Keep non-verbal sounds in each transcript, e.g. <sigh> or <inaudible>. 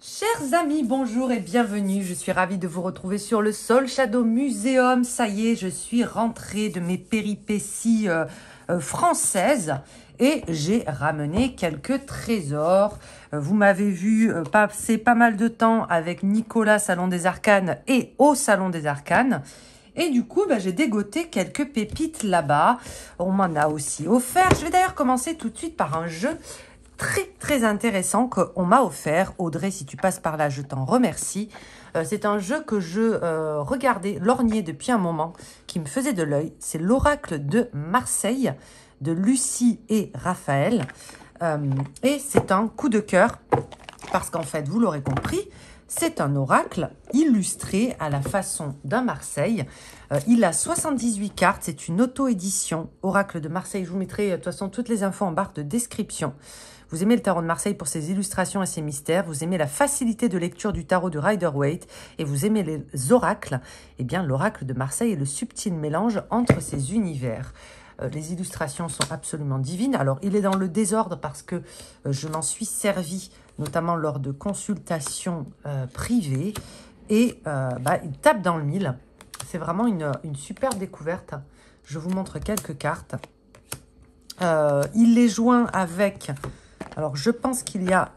Chers amis, bonjour et bienvenue. Je suis ravie de vous retrouver sur le Soul Shadow Museum. Ça y est, je suis rentrée de mes péripéties euh, euh, françaises et j'ai ramené quelques trésors. Euh, vous m'avez vu passer pas mal de temps avec Nicolas Salon des Arcanes et au Salon des Arcanes. Et du coup, bah, j'ai dégoté quelques pépites là-bas. On m'en a aussi offert. Je vais d'ailleurs commencer tout de suite par un jeu très très intéressant qu'on m'a offert. Audrey, si tu passes par là, je t'en remercie. Euh, c'est un jeu que je euh, regardais, lorgnais depuis un moment, qui me faisait de l'œil. C'est l'Oracle de Marseille, de Lucie et Raphaël. Euh, et c'est un coup de cœur, parce qu'en fait, vous l'aurez compris, c'est un oracle illustré à la façon d'un Marseille. il a 78 cartes, c'est une auto-édition. Oracle de Marseille, je vous mettrai de toute façon toutes les infos en barre de description. Vous aimez le tarot de Marseille pour ses illustrations et ses mystères, vous aimez la facilité de lecture du tarot de Rider-Waite et vous aimez les oracles, eh bien l'oracle de Marseille est le subtil mélange entre ces univers. Euh, les illustrations sont absolument divines. Alors, il est dans le désordre parce que euh, je m'en suis servi, notamment lors de consultations euh, privées. Et bah, il tape dans le mille. C'est vraiment une, une super découverte. Je vous montre quelques cartes. il les joint avec alors, je pense qu'il y a...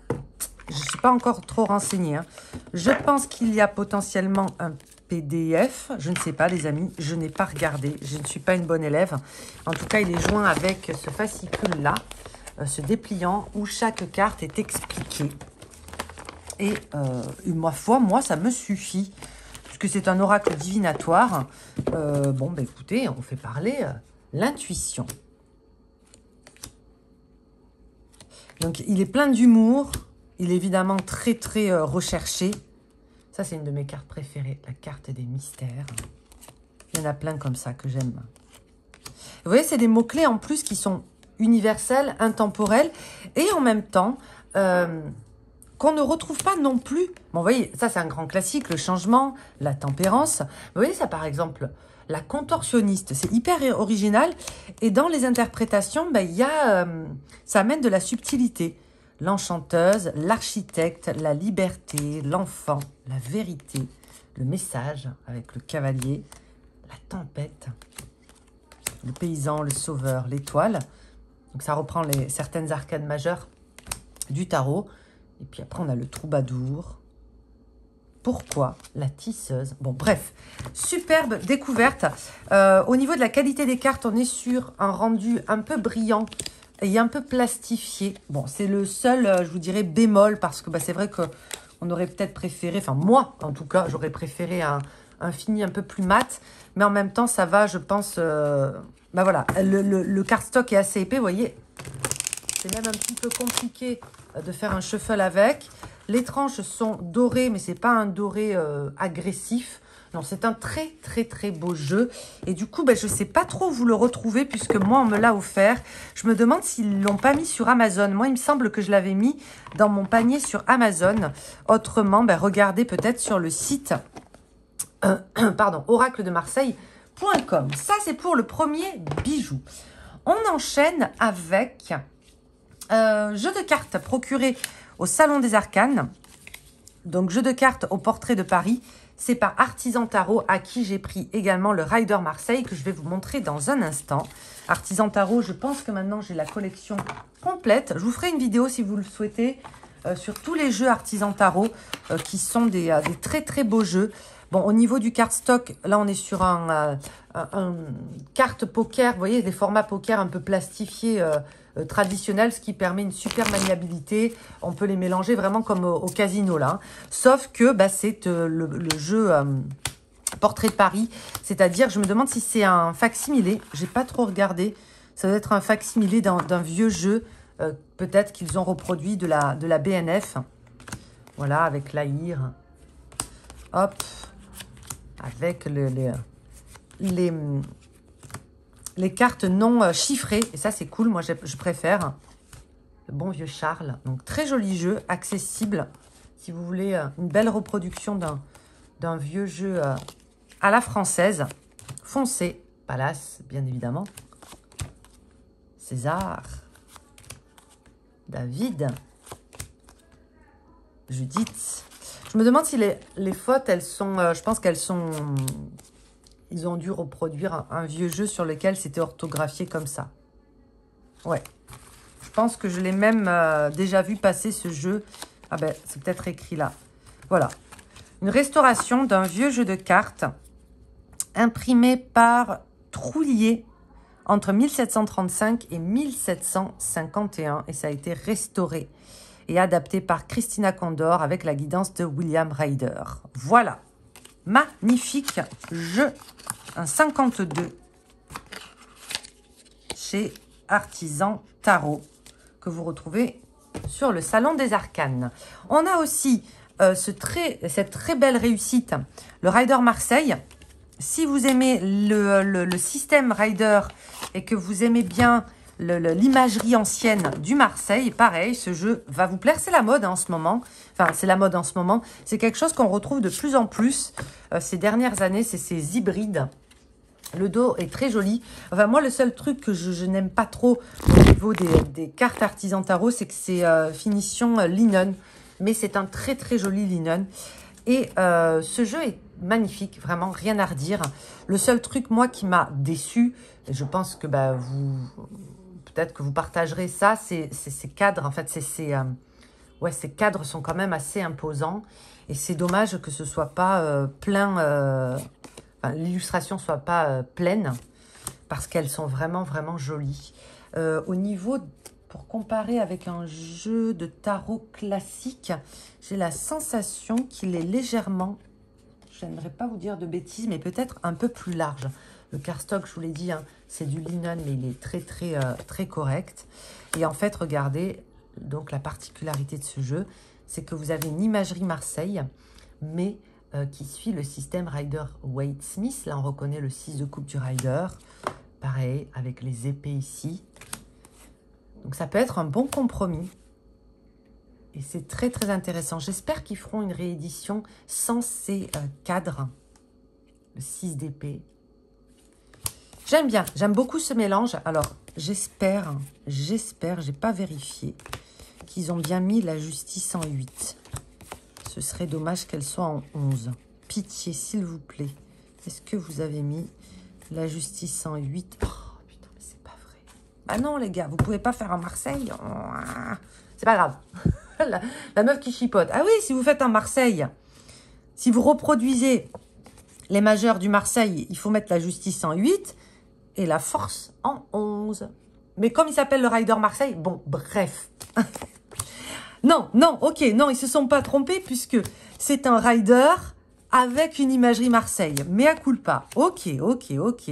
Je ne suis pas encore trop renseignée. Hein. Je pense qu'il y a potentiellement un PDF. Je ne sais pas, les amis. Je n'ai pas regardé. Je ne suis pas une bonne élève. En tout cas, il est joint avec ce fascicule-là, euh, ce dépliant, où chaque carte est expliquée. Et euh, ma foi, moi, ça me suffit. Puisque c'est un oracle divinatoire. Euh, bon, ben écoutez, on fait parler l'intuition. Donc, il est plein d'humour. Il est évidemment très, très euh, recherché. Ça, c'est une de mes cartes préférées, la carte des mystères. Il y en a plein comme ça que j'aime. Vous voyez, c'est des mots-clés en plus qui sont universels, intemporels, et en même temps, euh, qu'on ne retrouve pas non plus. Vous voyez, ça c'est un grand classique, le changement, la tempérance. Vous voyez ça par exemple, la contorsionniste. C'est hyper original. Et dans les interprétations, ben, y a, euh, ça amène de la subtilité. L'enchanteuse, l'architecte, la liberté, l'enfant, la vérité, le message avec le cavalier, la tempête, le paysan, le sauveur, l'étoile. Donc ça reprend les, certaines arcades majeures du tarot. Et puis après, on a le troubadour, pourquoi la tisseuse? Bon, bref, superbe découverte. Euh, au niveau de la qualité des cartes, on est sur un rendu un peu brillant et un peu plastifié. Bon, c'est le seul, euh, je vous dirais, bémol, parce que bah, c'est vrai qu'on aurait peut-être préféré, enfin moi, en tout cas, j'aurais préféré un, fini un peu plus mat, mais en même temps, ça va, je pense... Euh, bah voilà, le, cardstock est assez épais, vous voyez. C'est même un petit peu compliqué de faire un shuffle avec. Les tranches sont dorées, mais c'est pas un doré euh, agressif. Non, c'est un très, très, très beau jeu. Et du coup, ben, je ne sais pas trop où vous le retrouver puisque moi, on me l'a offert. Je me demande s'ils ne l'ont pas mis sur Amazon. Moi, il me semble que je l'avais mis dans mon panier sur Amazon. Autrement, ben, regardez peut-être sur le site euh, <clears throat> pardon, oracle de Ça, c'est pour le premier bijou. On enchaîne avec euh, jeu de cartes procuré au Salon des Arcanes. Donc, jeu de cartes au portrait de Paris. C'est par Artisan Tarot à qui j'ai pris également le Rider Marseille que je vais vous montrer dans un instant. Artisan Tarot, je pense que maintenant j'ai la collection complète. Je vous ferai une vidéo si vous le souhaitez euh, sur tous les jeux Artisan Tarot euh, qui sont euh, des, très très beaux jeux. Bon, au niveau du cardstock, là on est sur un, un, carte poker, vous voyez, des formats poker un peu plastifiés euh, traditionnel, ce qui permet une super maniabilité. On peut les mélanger vraiment comme au, casino là. Hein. Sauf que bah, c'est euh, le, jeu euh, Portrait de Paris. C'est-à-dire, je me demande si c'est un facsimilé. J'ai pas trop regardé. Ça doit être un facsimilé d'un vieux jeu. Peut-être qu'ils ont reproduit de la, de la BNF. Voilà, avec l'Aïr. Hop. Avec le, les, les, les cartes non euh, chiffrées. Et ça, c'est cool. Moi, je, préfère. Le bon vieux Charles. Donc, très joli jeu, accessible. Si vous voulez euh, une belle reproduction d'un vieux jeu euh, à la française. Foncé. Palace, bien évidemment. César. David. Judith. Je me demande si les, fautes, elles sont... euh, je pense qu'elles sont... Ils ont dû reproduire un, un vieux jeu sur lequel c'était orthographié comme ça. Ouais. Je pense que je l'ai même euh, déjà vu passer ce jeu. Ah ben, c'est peut-être écrit là. Voilà. Une restauration d'un vieux jeu de cartes imprimé par Troulier entre 1735 et 1751 et ça a été restauré adapté par Christina Condor avec la guidance de William Ryder. Voilà. Magnifique jeu. Un 52 chez Artisan Tarot que vous retrouvez sur le Salon des Arcanes. On a aussi euh, cette très belle réussite, le Rider Marseille. Si vous aimez le, le, le système Rider et que vous aimez bien l'imagerie ancienne du Marseille, pareil, ce jeu va vous plaire. C'est la mode en ce moment. Enfin, c'est la mode en ce moment. C'est quelque chose qu'on retrouve de plus en plus euh, ces dernières années. C'est ces hybrides. Le dos est très joli. Enfin, moi, le seul truc que je, n'aime pas trop au niveau des, cartes artisan tarot, c'est que c'est euh, finition euh, linen. Mais c'est un très, très joli linen. Et ce jeu est magnifique, vraiment, rien à redire. Le seul truc, moi, qui m'a déçu, je pense que bah, vous, peut-être que vous partagerez ça, ces cadres. En fait, c'est ces, euh, ouais, ces cadres sont quand même assez imposants. Et c'est dommage que ce soit pas euh, plein... Euh, l'illustration soit pas euh, pleine parce qu'elles sont vraiment vraiment jolies. Au niveau, pour comparer avec un jeu de tarot classique, j'ai la sensation qu'il est légèrement, je n'aimerais pas vous dire de bêtises, mais peut-être un peu plus large. Le cardstock, je vous l'ai dit, hein, c'est du linen, mais il est très très euh, très correct. Et en fait, regardez, donc la particularité de ce jeu, c'est que vous avez une imagerie Marseille, mais euh, qui suit le système Rider Waite Smith. Là, on reconnaît le 6 de coupe du Rider. Pareil, avec les épées ici. Donc, ça peut être un bon compromis. Et c'est très, très intéressant. J'espère qu'ils feront une réédition sans ces euh, cadres. Le 6 d'épée. J'aime bien. J'aime beaucoup ce mélange. Alors, j'espère, j'espère, j'ai pas vérifié, qu'ils ont bien mis la justice en 8. Ce serait dommage qu'elle soit en 11. Pitié, s'il vous plaît. Est-ce que vous avez mis la justice en 8 Oh, putain, mais c'est pas vrai. Ah non, les gars, vous pouvez pas faire en Marseille. Oh, c'est pas grave. <laughs> la, la, meuf qui chipote. Ah oui, si vous faites en Marseille, si vous reproduisez les majeurs du Marseille, il faut mettre la justice en 8 et la force en 11. Mais comme il s'appelle le Rider Marseille, bon, bref. <laughs> Non, non, ok, non, ils se sont pas trompés puisque c'est un rider avec une imagerie Marseille. Mais à culpa. Ok, ok, ok.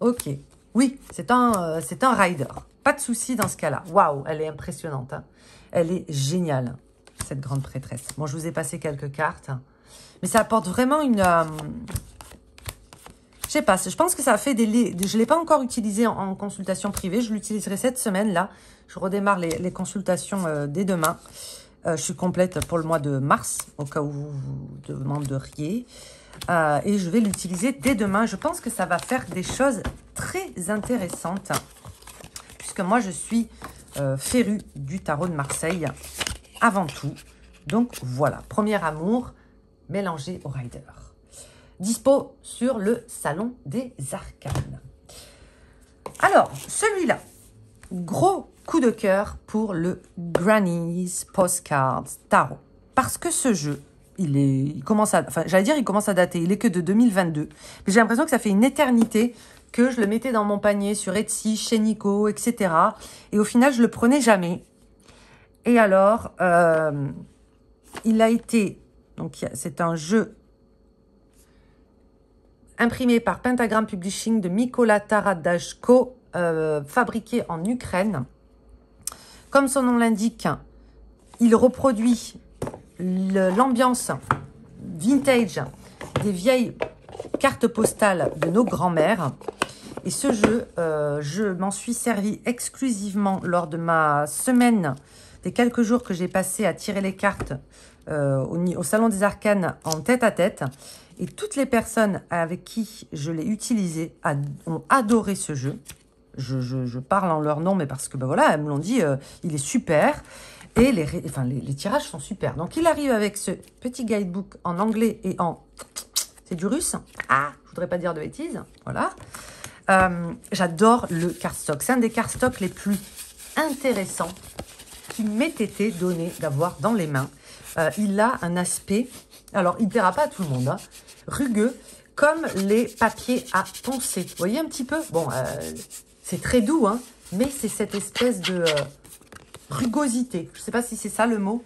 Ok. Oui, c'est un, euh, un rider. Pas de souci dans ce cas-là. Waouh, elle est impressionnante. Hein. Elle est géniale, cette grande prêtresse. Bon, je vous ai passé quelques cartes. Mais ça apporte vraiment une... Euh, je sais pas, je pense que ça fait des... Je ne l'ai pas encore utilisé en, consultation privée. Je l'utiliserai cette semaine-là. Je redémarre les, consultations euh, dès demain. Euh, je suis complète pour le mois de mars, au cas où vous vous demanderiez. Euh, et je vais l'utiliser dès demain. Je pense que ça va faire des choses très intéressantes. Puisque moi, je suis férue du tarot de Marseille avant tout. Donc voilà, premier amour mélangé au rider. Dispo sur le salon des arcanes. Alors, celui-là, gros coup de cœur pour le Granny's Postcards Tarot. Parce que ce jeu, il est, commence à, enfin, j'allais dire, il commence à dater. Il est que de 2022. Mais j'ai l'impression que ça fait une éternité que je le mettais dans mon panier sur Etsy, chez Nico, etc. Et au final, je le prenais jamais. Et alors, euh, il a été, donc c'est un jeu imprimé par Pentagram Publishing de Mikola Taradashko, euh, fabriqué en Ukraine. Comme son nom l'indique, il reproduit l'ambiance vintage des vieilles cartes postales de nos grands-mères. Et ce jeu, euh, je m'en suis servi exclusivement lors de ma semaine, des quelques jours que j'ai passé à tirer les cartes euh, au, Salon des Arcanes en tête à tête. Et toutes les personnes avec qui je l'ai utilisé ont adoré ce jeu. Je, je, je, parle en leur nom, mais parce que ben voilà, elles me l'ont dit, euh, il est super. Et les, enfin, les, tirages sont super. Donc, il arrive avec ce petit guidebook en anglais et en... <tsk> C'est du russe Ah, je voudrais pas dire de bêtises. Voilà. Euh, j'adore le cardstock. C'est un des cardstocks les plus intéressants qui été donné d'avoir dans les mains. Euh, il a un aspect, alors il ne plaira pas à tout le monde, hein, rugueux, comme les papiers à poncer. Vous voyez un petit peu? Bon, euh, c'est très doux, hein, mais c'est cette espèce de rugosité. Je ne sais pas si c'est ça le mot.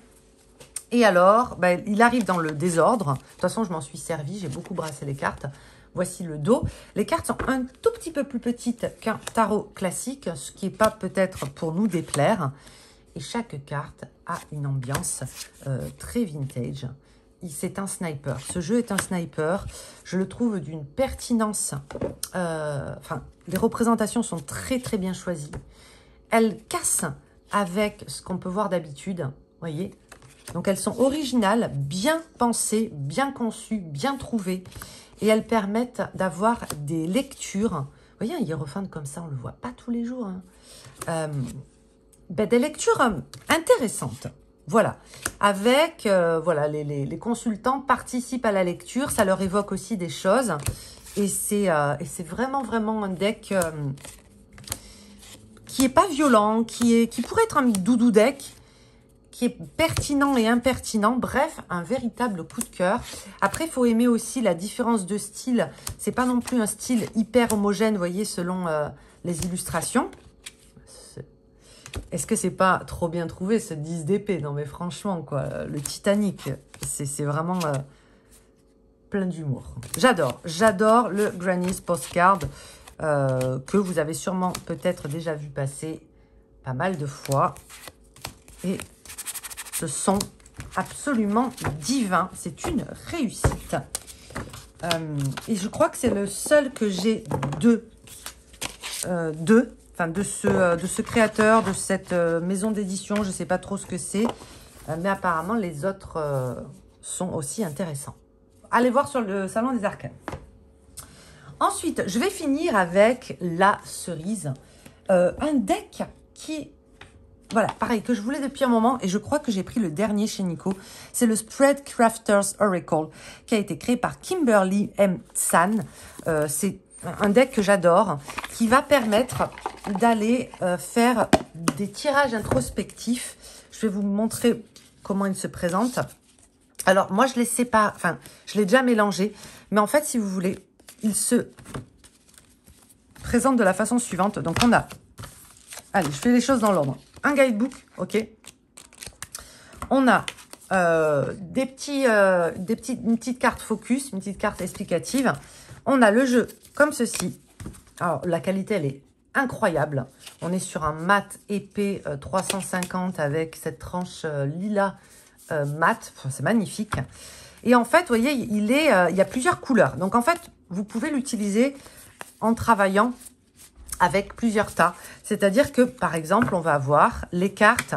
Et alors, ben, il arrive dans le désordre. De toute façon, je m'en suis servi, j'ai beaucoup brassé les cartes. Voici le dos. Les cartes sont un tout petit peu plus petites qu'un tarot classique, ce qui n'est pas peut-être pour nous déplaire. Et chaque carte a une ambiance euh, très vintage. C'est un sniper. Ce jeu est un sniper. Je le trouve d'une pertinence. Euh, enfin, les représentations sont très très bien choisies. Elles cassent avec ce qu'on peut voir d'habitude. voyez Donc elles sont originales, bien pensées, bien conçues, bien trouvées et elles permettent d'avoir des lectures. Vous voyez, un hiérophante comme ça, on ne le voit pas tous les jours. Hein. Euh, ben, des lectures euh, intéressantes. Voilà, avec, euh, voilà, les, consultants participent à la lecture, ça leur évoque aussi des choses. Et c'est vraiment, vraiment un deck qui est pas violent, qui, est, qui pourrait être un doudou deck, qui est pertinent et impertinent. Bref, un véritable coup de cœur. Après, il faut aimer aussi la différence de style. C'est pas non plus un style hyper homogène, voyez, selon euh, les illustrations. Est-ce que c'est pas trop bien trouvé, ce 10 d'épée? Non, mais franchement, quoi, le Titanic, c'est vraiment euh, plein d'humour. J'adore, j'adore le Granny's Postcard euh, que vous avez sûrement peut-être déjà vu passer pas mal de fois. Et ce sont absolument divins. C'est une réussite. Euh, et je crois que c'est le seul que j'ai de, euh, de, enfin de ce, euh, de ce créateur, de cette maison d'édition. Je ne sais pas trop ce que c'est. mais apparemment, les autres sont aussi intéressants. Allez voir sur le Salon des Arcanes. Ensuite, je vais finir avec la cerise. un deck qui voilà, pareil, que je voulais depuis un moment et je crois que j'ai pris le dernier chez Nico. C'est le Spread Crafters Oracle qui a été créé par Kimberly M. San. Euh, c'est un deck que j'adore qui va permettre d'aller euh, faire des tirages introspectifs. Je vais vous montrer comment il se présente. Alors, moi, je les sépare, enfin, je l'ai déjà mélangé, mais en fait, si vous voulez, il se présente de la façon suivante. Donc, on a... Allez, je fais les choses dans l'ordre un guidebook, ok On a euh, euh, des petites, une petite carte focus, une petite carte explicative. On a le jeu comme ceci. Alors, la qualité, elle est incroyable. On est sur un mat épais 350 euh, avec cette tranche lila mat. C'est magnifique. Et en fait, vous voyez, il y a plusieurs couleurs. Donc, en fait, vous pouvez l'utiliser en travaillant avec plusieurs tas. C'est-à-dire que, par exemple, on va avoir les cartes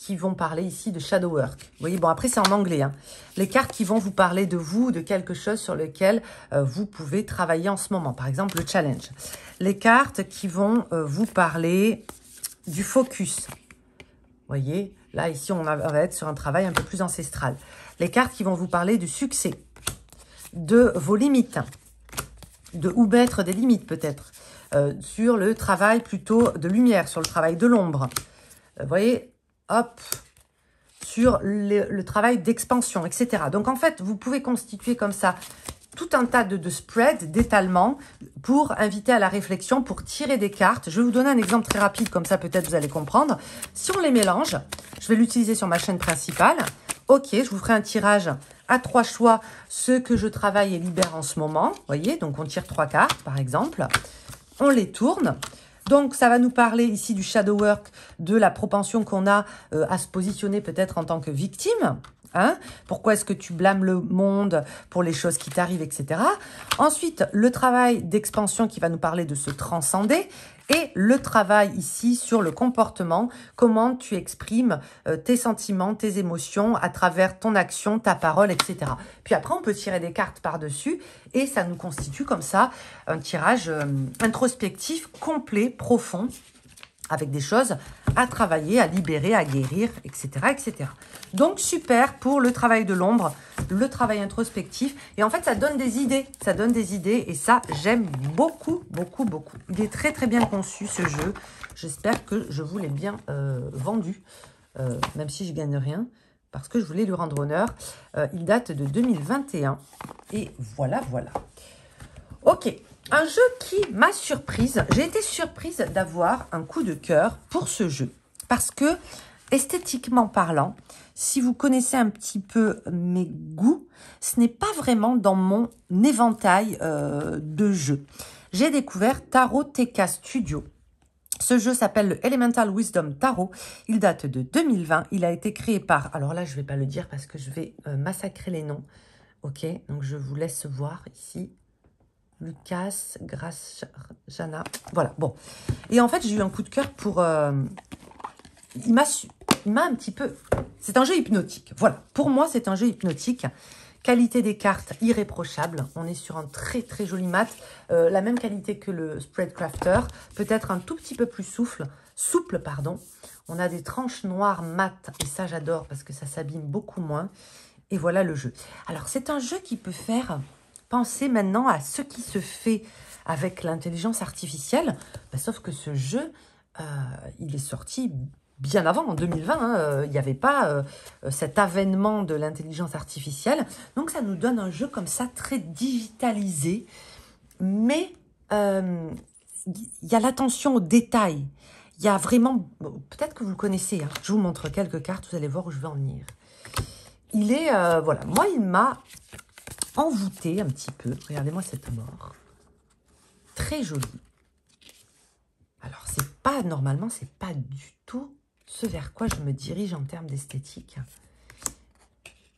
qui vont parler ici de shadow work. Vous voyez, bon, après, c'est en anglais. Hein. Les cartes qui vont vous parler de vous, de quelque chose sur lequel euh, vous pouvez travailler en ce moment. Par exemple, le challenge. Les cartes qui vont euh, vous parler du focus. Vous voyez, là, ici, on va être sur un travail un peu plus ancestral. Les cartes qui vont vous parler du succès, de vos limites, de où mettre des limites peut-être. Euh, sur le travail plutôt de lumière, sur le travail de l'ombre. Vous voyez, hop, sur le, travail d'expansion, etc. Donc, en fait, vous pouvez constituer comme ça tout un tas de, spreads, d'étalement pour inviter à la réflexion, pour tirer des cartes. Je vais vous donner un exemple très rapide, comme ça peut-être vous allez comprendre. Si on les mélange, je vais l'utiliser sur ma chaîne principale. Ok, je vous ferai un tirage à trois choix, ce que je travaille et libère en ce moment. Vous voyez, donc on tire trois cartes, par exemple on les tourne. Donc, ça va nous parler ici du shadow work, de la propension qu'on a euh, à se positionner peut-être en tant que victime. Hein Pourquoi est-ce que tu blâmes le monde pour les choses qui t'arrivent, etc. Ensuite, le travail d'expansion qui va nous parler de se transcender et le travail ici sur le comportement, comment tu exprimes euh, tes sentiments, tes émotions à travers ton action, ta parole, etc. Puis après, on peut tirer des cartes par-dessus et ça nous constitue comme ça un tirage euh, introspectif complet, profond. Avec des choses à travailler, à libérer, à guérir, etc. etc. Donc super pour le travail de l'ombre, le travail introspectif. Et en fait, ça donne des idées. Ça donne des idées et ça, j'aime beaucoup, beaucoup, beaucoup. Il est très, très bien conçu ce jeu. J'espère que je vous l'ai bien euh, vendu, euh, même si je gagne rien, parce que je voulais lui rendre honneur. Euh, il date de 2021. Et voilà, voilà. Ok, un jeu qui m'a surprise. J'ai été surprise d'avoir un coup de cœur pour ce jeu. Parce que, esthétiquement parlant, si vous connaissez un petit peu mes goûts, ce n'est pas vraiment dans mon éventail euh, de jeux. J'ai découvert Tarot TK Studio. Ce jeu s'appelle le Elemental Wisdom Tarot. Il date de 2020. Il a été créé par... Alors là, je ne vais pas le dire parce que je vais euh, massacrer les noms. Ok, donc je vous laisse voir ici. Lucas, Grace, Jana. Voilà, bon. Et en fait, j'ai eu un coup de cœur pour... Euh, il m'a un petit peu... C'est un jeu hypnotique. Voilà, pour moi, c'est un jeu hypnotique. Qualité des cartes irréprochable. On est sur un très très joli mat. Euh, la même qualité que le Spread Crafter. Peut-être un tout petit peu plus souffle, souple. pardon. On a des tranches noires mat. Et ça, j'adore parce que ça s'abîme beaucoup moins. Et voilà le jeu. Alors, c'est un jeu qui peut faire Pensez maintenant à ce qui se fait avec l'intelligence artificielle. Bah, sauf que ce jeu, euh, il est sorti bien avant, en 2020. Hein, euh, il n'y avait pas euh, cet avènement de l'intelligence artificielle. Donc ça nous donne un jeu comme ça, très digitalisé. Mais il y a l'attention aux détails. Il y a vraiment... Peut-être que vous le connaissez. Hein. Je vous montre quelques cartes, vous allez voir où je vais en venir. Il est... voilà, moi, il m'a envoûté un petit peu. Regardez-moi cette mort. Très jolie. Alors, c'est pas, normalement, c'est pas du tout ce vers quoi je me dirige en termes d'esthétique.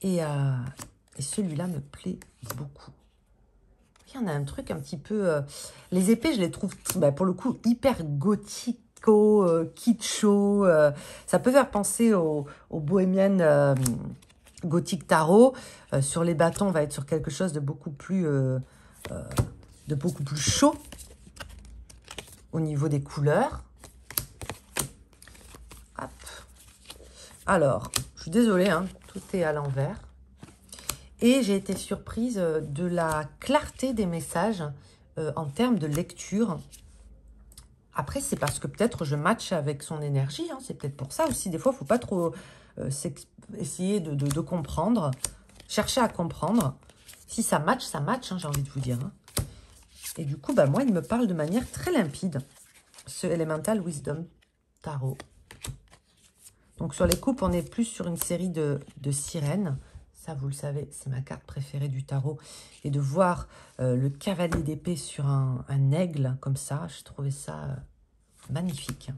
Et, euh, celui-là me plaît beaucoup. Il y en a un truc un petit peu... Euh, les épées, je les trouve, bah, pour le coup, hyper gothico, euh, kitscho. ça peut faire penser aux, aux bohémiennes Gothique Tarot. Euh, sur les bâtons, on va être sur quelque chose de beaucoup plus, euh, euh, de beaucoup plus chaud au niveau des couleurs. Alors, je suis désolée, hein, tout est à l'envers. Et j'ai été surprise de la clarté des messages en termes de lecture. Après, c'est parce que peut-être je match avec son énergie. Hein. c'est peut-être pour ça aussi. Des fois, il ne faut pas trop essayer de, comprendre, chercher à comprendre. Si ça match, ça match, hein, j'ai envie de vous dire. Hein. Et du coup, bah, moi, il me parle de manière très limpide, ce Elemental Wisdom Tarot. Donc, sur les coupes, on est plus sur une série de, sirènes. Ça, vous le savez, c'est ma carte préférée du tarot. Et de voir euh, le cavalier d'épée sur un, aigle comme ça, je trouvais ça euh, magnifique.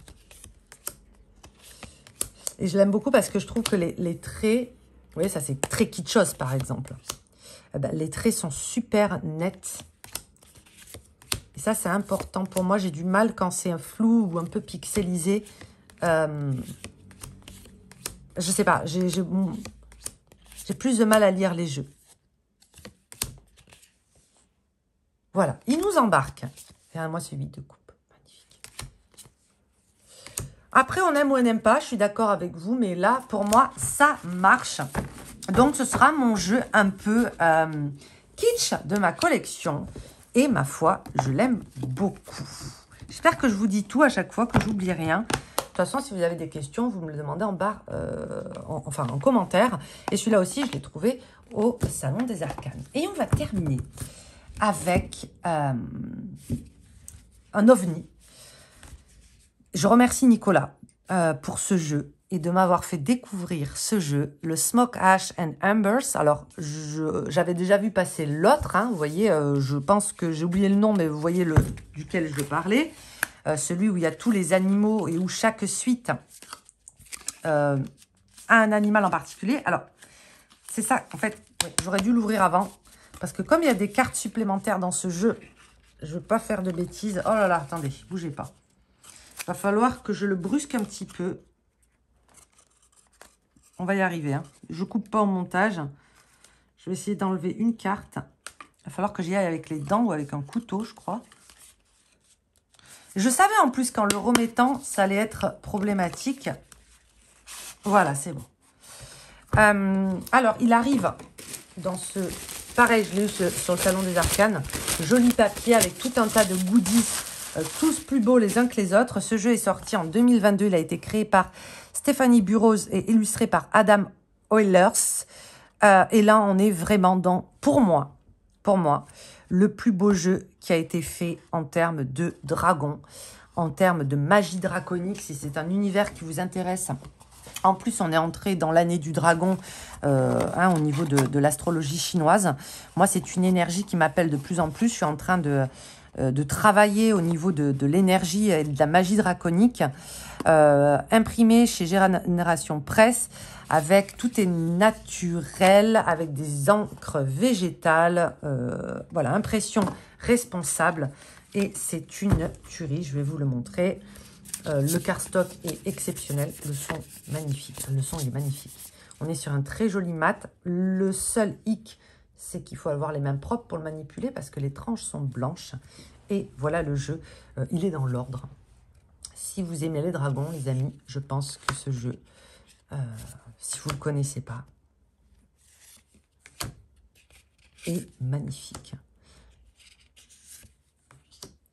Et je l'aime beaucoup parce que je trouve que les, traits, vous voyez, ça c'est très kitschos par exemple. Eh ben, les traits sont super nets. Et ça, c'est important pour moi. J'ai du mal quand c'est un flou ou un peu pixelisé. Euh, je sais pas, j'ai plus de mal à lire les jeux. Voilà, il nous embarque. Un mois suivi de coupe. Après, on aime ou on n'aime pas, je suis d'accord avec vous, mais là, pour moi, ça marche. Donc, ce sera mon jeu un peu euh, kitsch de ma collection. Et ma foi, je l'aime beaucoup. J'espère que je vous dis tout à chaque fois, que j'oublie rien. De toute façon, si vous avez des questions, vous me le demandez en barre, euh, enfin en commentaire. Et celui-là aussi, je l'ai trouvé au Salon des Arcanes. Et on va terminer avec euh, un ovni je remercie Nicolas euh, pour ce jeu et de m'avoir fait découvrir ce jeu, le Smoke Ash and Embers. Alors, j'avais déjà vu passer l'autre, hein, vous voyez, euh, je pense que j'ai oublié le nom, mais vous voyez le, duquel je parlais. Euh, celui où il y a tous les animaux et où chaque suite a un animal en particulier. Alors, c'est ça, en fait, j'aurais dû l'ouvrir avant. Parce que comme il y a des cartes supplémentaires dans ce jeu, je ne veux pas faire de bêtises. Oh là là, attendez, bougez pas va falloir que je le brusque un petit peu. On va y arriver. Hein. Je coupe pas au montage. Je vais essayer d'enlever une carte. Il va falloir que j'y aille avec les dents ou avec un couteau, je crois. Je savais en plus qu'en le remettant, ça allait être problématique. Voilà, c'est bon. Euh, alors, il arrive dans ce... Pareil, je l'ai eu sur le Salon des Arcanes. Joli papier avec tout un tas de goodies, tous plus beaux les uns que les autres. Ce jeu est sorti en 2022. Il a été créé par Stéphanie Burroughs et illustré par Adam Oilers. Euh, et là, on est vraiment dans, pour moi, pour moi, le plus beau jeu qui a été fait en termes de dragon, en termes de magie draconique. Si c'est un univers qui vous intéresse, en plus, on est entré dans l'année du dragon euh, hein, au niveau de, l'astrologie chinoise. Moi, c'est une énergie qui m'appelle de plus en plus. Je suis en train de, euh, de travailler au niveau de, l'énergie et de la magie draconique. Euh, imprimé chez Génération Presse avec tout est naturel, avec des encres végétales. voilà, impression responsable. Et c'est une tuerie, je vais vous le montrer. Euh, le cardstock est exceptionnel. Le son, magnifique. Le son est magnifique. On est sur un très joli mat. Le seul hic, c'est qu'il faut avoir les mains propres pour le manipuler parce que les tranches sont blanches. Et voilà le jeu. Euh, il est dans l'ordre. Si vous aimez les dragons, les amis, je pense que ce jeu, euh, si vous ne le connaissez pas, est magnifique.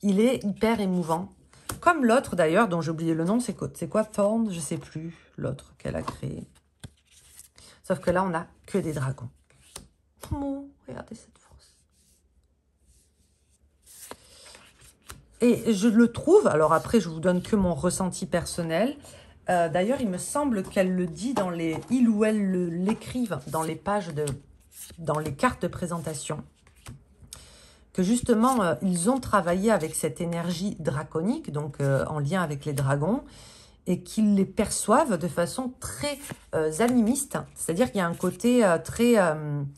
Il est hyper émouvant. Comme l'autre d'ailleurs, dont j'ai oublié le nom, c'est quoi, quoi Thorn? Je sais plus, l'autre qu'elle a créé. Sauf que là, on n'a que des dragons. Et je le trouve, alors après, je vous donne que mon ressenti personnel. Euh, d'ailleurs, il me semble qu'elle le dit dans les... Il ou elle l'écrivent dans les pages de... dans les cartes de présentation. Que justement, euh, ils ont travaillé avec cette énergie draconique, donc euh, en lien avec les dragons, et qu'ils les perçoivent de façon très euh, animiste. C'est-à-dire qu'il y a un côté très...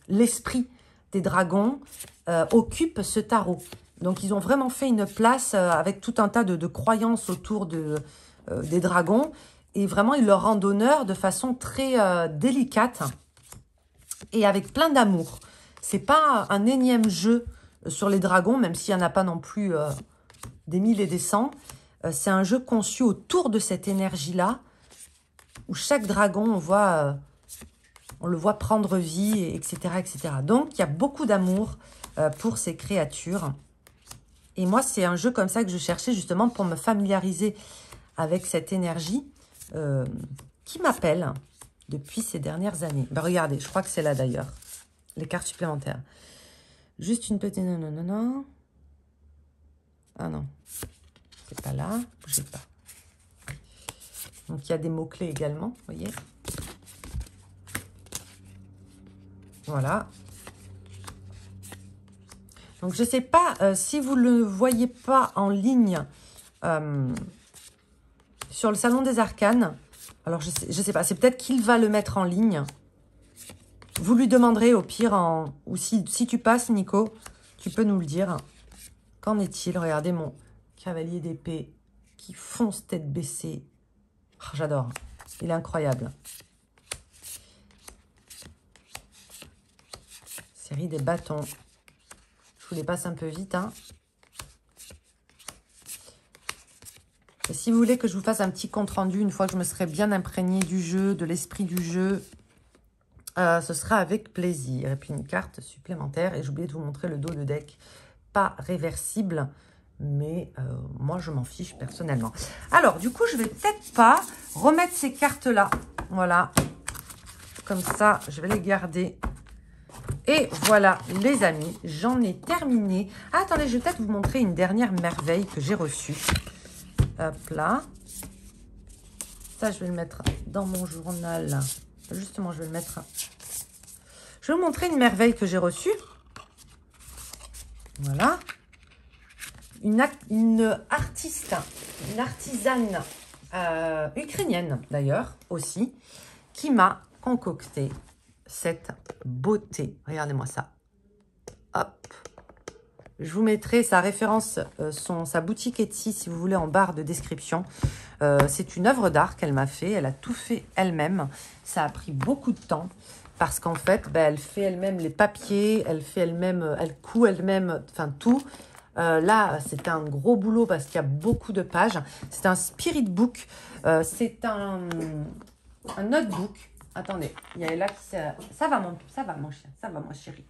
L'esprit des dragons occupe ce tarot. Donc, ils ont vraiment fait une place avec tout un tas de, croyances autour de, des dragons. Et vraiment, ils leur rendent honneur de façon très délicate et avec plein d'amour. C'est pas un énième jeu sur les dragons, même s'il n'y en a pas non plus euh, des mille et des cents. Euh, c'est un jeu conçu autour de cette énergie-là, où chaque dragon, on voit, euh, on le voit prendre vie, etc., etc. Donc, il y a beaucoup d'amour pour ces créatures. Et moi, c'est un jeu comme ça que je cherchais justement pour me familiariser avec cette énergie qui m'appelle depuis ces dernières années. Ben, regardez, je crois que c'est là d'ailleurs, les cartes supplémentaires. Juste une petite... Non, non, non, non. Ah non. C'est pas là. Bougez pas. Donc, il y a des mots-clés également, vous voyez. Voilà. Donc, je ne sais pas euh, si vous ne le voyez pas en ligne euh, sur le Salon des Arcanes. Alors, je ne sais pas. C'est peut-être qu'il va le mettre en ligne. Vous lui demanderez au pire, en... ou si, si tu passes, Nico, tu peux nous le dire. Qu'en est-il? Regardez mon cavalier d'épée qui fonce tête baissée. Ah, j'adore. Il est incroyable. Série des bâtons. Je vous les passe un peu vite. Hein. Et si vous voulez que je vous fasse un petit compte-rendu, une fois que je me serai bien imprégnée du jeu, de l'esprit du jeu, euh, ce sera avec plaisir. Et puis une carte supplémentaire. Et j'ai oublié de vous montrer le dos de deck. Pas réversible, mais euh, moi je m'en fiche personnellement. Alors du coup je vais peut-être pas remettre ces cartes-là. Voilà. Comme ça, je vais les garder. Et voilà les amis, j'en ai terminé. Ah, attendez, je vais peut-être vous montrer une dernière merveille que j'ai reçue. Hop là. Ça, je vais le mettre dans mon journal Justement, je vais le mettre. Je vais vous montrer une merveille que j'ai reçue. Voilà. Une, artiste, une artisane euh, ukrainienne d'ailleurs aussi, qui m'a concocté cette beauté. Regardez-moi ça. Hop. Je vous mettrai sa référence, euh, son, sa boutique Etsy, si vous voulez, en barre de description. Euh, c'est une œuvre d'art qu'elle m'a fait. Elle a tout fait elle-même. Ça a pris beaucoup de temps parce qu'en fait, ben, elle fait elle-même les papiers, elle fait elle-même, elle coud elle-même, enfin tout. Euh, là, c'est un gros boulot parce qu'il y a beaucoup de pages. C'est un spirit book. Euh, c'est un, un notebook. Attendez, il y a là qui... Ça va, mon, ça va, mon chien. Ça va, mon chéri.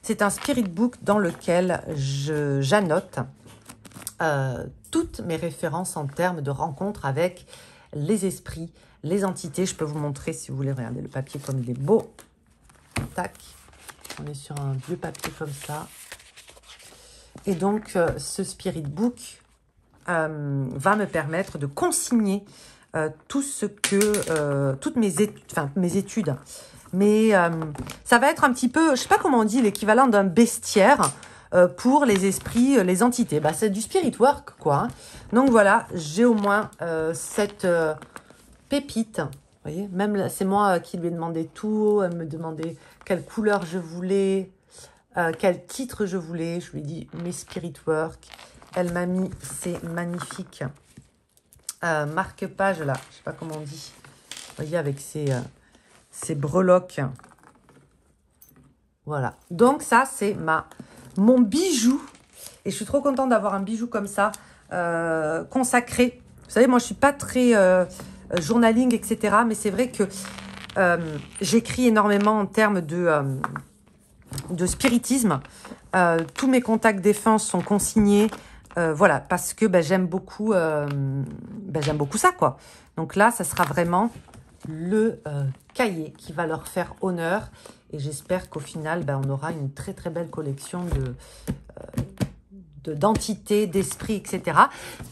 C'est un spirit book dans lequel j'annote euh, toutes mes références en termes de rencontres avec les esprits, les entités. Je peux vous montrer si vous voulez. regarder le papier comme il est beau. Tac. On est sur un vieux papier comme ça. Et donc, euh, ce spirit book euh, va me permettre de consigner tout ce que, toutes mes, études. Mais ça va être un petit peu, je sais pas comment on dit, l'équivalent d'un bestiaire euh, pour les esprits, euh, les entités. Bah, c'est du spirit work, quoi. Donc voilà, j'ai au moins euh, cette pépite. Vous voyez, même c'est moi qui lui ai demandé tout. Elle me demandait quelle couleur je voulais, quel titre je voulais? Je lui ai dit mes spirit work. Elle m'a mis ces magnifiques marque-pages là. Je sais pas comment on dit. Vous voyez, avec ces, ces breloques. Voilà. Donc ça, c'est ma mon bijou. Et je suis trop contente d'avoir un bijou comme ça, euh, consacré. Vous savez, moi, je suis pas très euh, journaling, etc. Mais c'est vrai que euh, j'écris énormément en termes de, de spiritisme. tous mes contacts défense sont consignés. voilà, parce que ben, j'aime beaucoup, ben, j'aime beaucoup ça, quoi. Donc là, ça sera vraiment le cahier qui va leur faire honneur et j'espère qu'au final, ben, on aura une très très belle collection de euh, d'entités, d'esprits, etc.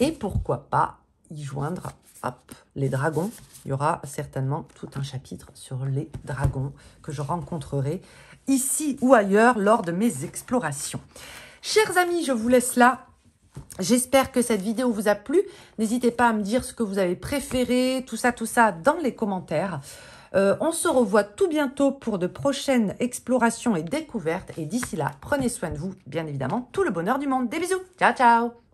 Et pourquoi pas y joindre hop, les dragons. Il y aura certainement tout un chapitre sur les dragons que je rencontrerai ici ou ailleurs lors de mes explorations. Chers amis, je vous laisse là. J'espère que cette vidéo vous a plu. N'hésitez pas à me dire ce que vous avez préféré, tout ça, tout ça dans les commentaires. Euh, on se revoit tout bientôt pour de prochaines explorations et découvertes. Et d'ici là, prenez soin de vous, bien évidemment. Tout le bonheur du monde. Des bisous. Ciao, ciao